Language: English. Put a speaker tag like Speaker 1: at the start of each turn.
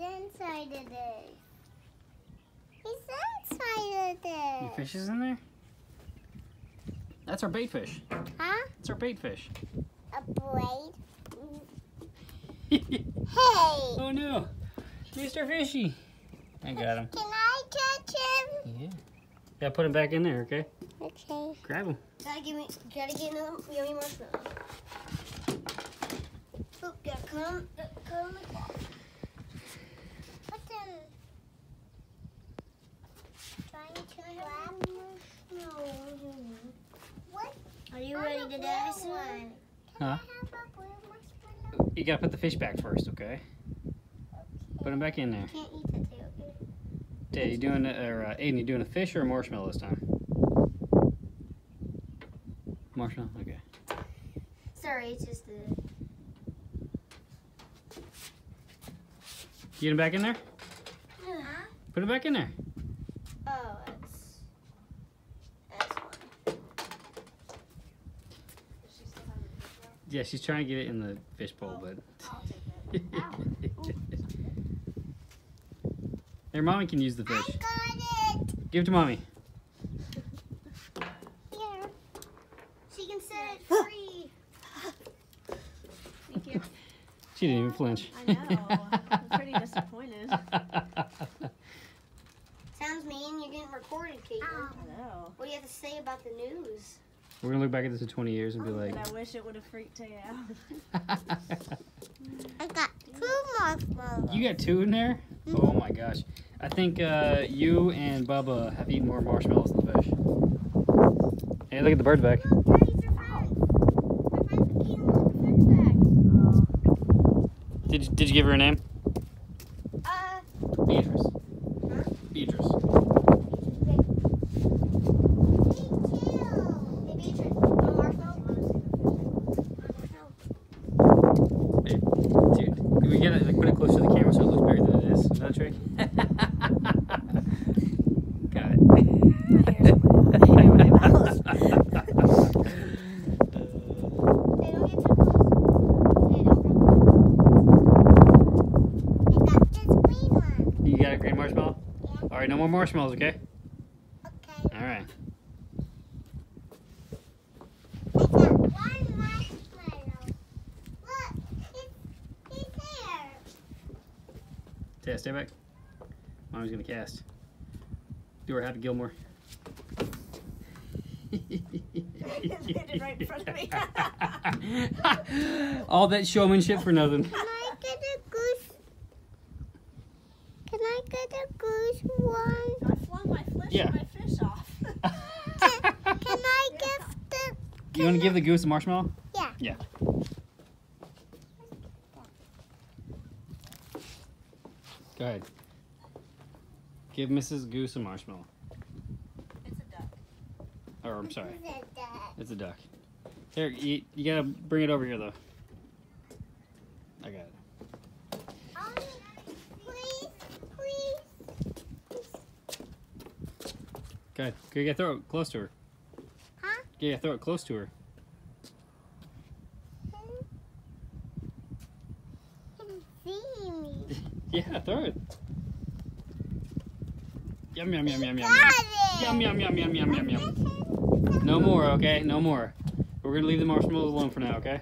Speaker 1: inside of this. He's inside of
Speaker 2: Your
Speaker 1: this.
Speaker 2: fish is in there? That's our bait fish.
Speaker 1: Huh?
Speaker 2: It's our bait fish.
Speaker 1: A braid. Hey!
Speaker 2: oh no. Mr. Fishy. I got him.
Speaker 1: Can I catch him?
Speaker 2: Yeah. Yeah, put him back in there, okay?
Speaker 1: Okay.
Speaker 2: Grab him.
Speaker 3: Gotta give me, gotta get another yummy marshmallow. Oh, gotta come.
Speaker 1: What's in? Trying to grab What?
Speaker 3: Are you ready to dance?
Speaker 1: Can
Speaker 2: Huh?
Speaker 1: I have a blue marshmallow?
Speaker 2: You gotta put the fish back first, okay? Put him back in there.
Speaker 3: Can't eat that tail.
Speaker 2: Okay, you doing, or uh, Aiden, you doing a fish or a marshmallow this time? Marshmallow, okay.
Speaker 3: Sorry, it's just a.
Speaker 2: Get him back in there.
Speaker 3: Huh?
Speaker 2: Put him back in there.
Speaker 3: Oh, that's. That's one.
Speaker 2: Yeah, she's trying to get it in the fish bowl, oh, but.
Speaker 3: I'll take that.
Speaker 2: There, mommy can use the
Speaker 1: I
Speaker 2: fish.
Speaker 1: got it!
Speaker 2: Give it to mommy.
Speaker 1: Here.
Speaker 3: She can set it free.
Speaker 4: Thank you.
Speaker 2: She didn't even flinch.
Speaker 4: I know. I'm pretty disappointed.
Speaker 3: Sounds mean. You're getting recorded, Caitlin.
Speaker 1: Ow.
Speaker 4: I know.
Speaker 3: What do you have to say about the news?
Speaker 2: We're gonna look back at this in 20 years and be like,
Speaker 4: But I wish it would have freaked Tay out.
Speaker 1: I got two marshmallows.
Speaker 2: you got two in there? Oh my gosh. I think uh, you and Bubba have eaten more marshmallows than fish. Hey, look at the bird back.
Speaker 1: Look, Daddy's your friend. My friend's eating the fish back.
Speaker 2: Did you, did you give her a name?
Speaker 3: Uh,
Speaker 2: Beatrice. Beatrice.
Speaker 1: Me too.
Speaker 3: hey Beatrice, want a marshmallow?
Speaker 2: Hey, dude, can we get it, like, put it close to the camera so it looks bigger than it is? Is that a trick? Got it.
Speaker 4: Hair in my mouth.
Speaker 3: Hey, don't get too close. Hey, don't
Speaker 1: I got this green one.
Speaker 2: you got a green marshmallow?
Speaker 1: Yeah.
Speaker 2: All right, no more marshmallows, okay?
Speaker 1: Okay.
Speaker 2: All right.
Speaker 1: I got one marshmallow. Look, he's, he's there.
Speaker 2: Taya, stay back. Mommy's gonna cast. Do her Happy Gilmore.
Speaker 4: Landed right in front of me.
Speaker 2: All that showmanship for nothing.
Speaker 1: Can I get a goose? Can I get a goose one?
Speaker 4: I flung my, flesh,
Speaker 2: Yeah.
Speaker 4: my fish off.
Speaker 1: Can, can I give the?
Speaker 2: You want to give the goose a marshmallow?
Speaker 1: Yeah.
Speaker 2: Yeah. Go ahead. Give Mrs. Goose a marshmallow.
Speaker 4: it's a duck.
Speaker 2: Or I'm sorry,
Speaker 1: Is it that?
Speaker 2: it's a duck. Here, you, you gotta bring it over here though. I got it. Go ahead. You throw it close to her.
Speaker 1: Huh?
Speaker 2: You throw it close to her.
Speaker 1: Can see me.
Speaker 2: Yeah, throw it. Yum yum yum yum yum. Yum yum yum yum yum yum yum yum. No more, okay? No more. We're gonna leave the marshmallows alone for now, okay?